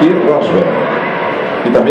e Roswell. E também